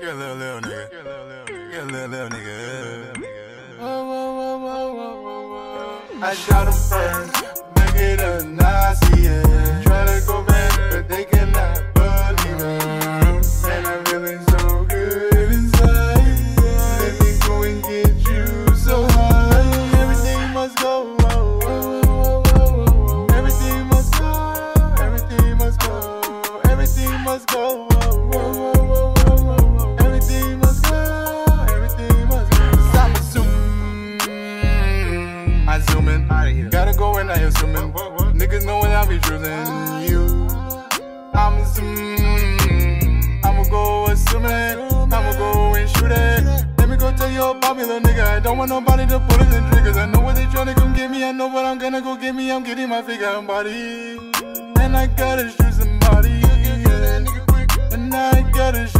You're a little, little nigga. You're a little, little nigga. You're a little, little nigga. Whoa, whoa, whoa, whoa, whoa, whoa. I shot him first. Make it a Nazi, yeah. Try to go back, but they cannot believe it. And I'm feeling so good inside. Let me go and get you so high. Everything must go. Everything must go. Everything must go. Everything must go. Gotta go and I assuming. Niggas know when I be choosing you. I'm zoom. I'ma go assuming. I'ma go and shoot it. Let me go tell your Bobby, little nigga. I don't want nobody to pull it in triggers. I know what they tryna come get me. I know what I'm gonna go get me. I'm getting my figure and body. And I gotta shoot somebody. You get quick. And I gotta shoot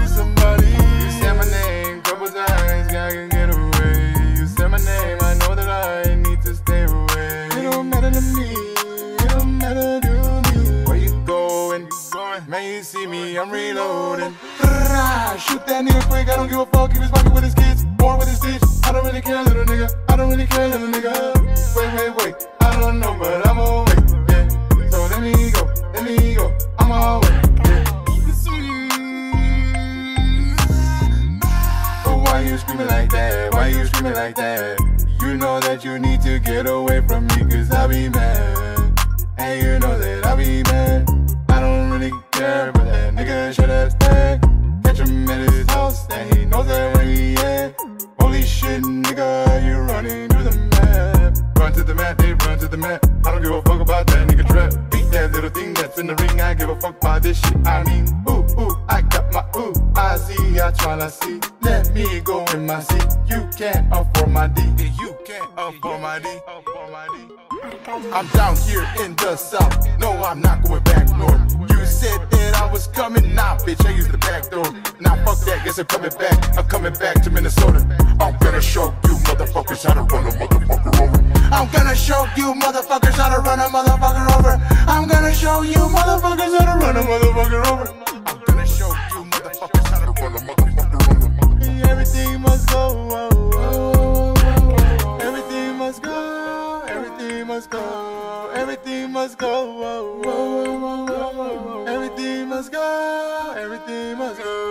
you see me, I'm reloading. Shoot that nigga quick, I don't give a fuck if he's walking with his kids or with his bitch. I don't really care, little nigga. I don't really care, little nigga. Wait, wait, wait. I don't know, but I'm awake. Yeah. So let me go, let me go. I'm awake. Yeah. But why you screaming like that? Why you screaming like that? You know that you need to get away from me, cause I be nigga, you running to the map. Run to the mat, they run to the mat. I don't give a fuck about that nigga trap. Beat that little thing that's in the ring. I give a fuck about this shit. I mean, ooh, ooh, I got my ooh. I see, I tryna see. Let me go in my seat. You can't afford my D. You can't afford my D. I'm down here in the south. No, I'm not going back north. You said that I was coming. Nah, bitch, I used the back door. Nah, fuck that. Guess I'm coming back. I'm coming back to Minnesota. I'm gonna show you motherfuckers how to run a motherfucker over. I'm gonna show you motherfuckers how to run a motherfucker over. I'm gonna show you motherfuckers how to run a motherfucker over. I'm gonna show you motherfuckers how to run a motherfucker over. Everything must go. Everything must go. Everything must go. Everything must go. Everything must go. Everything must go.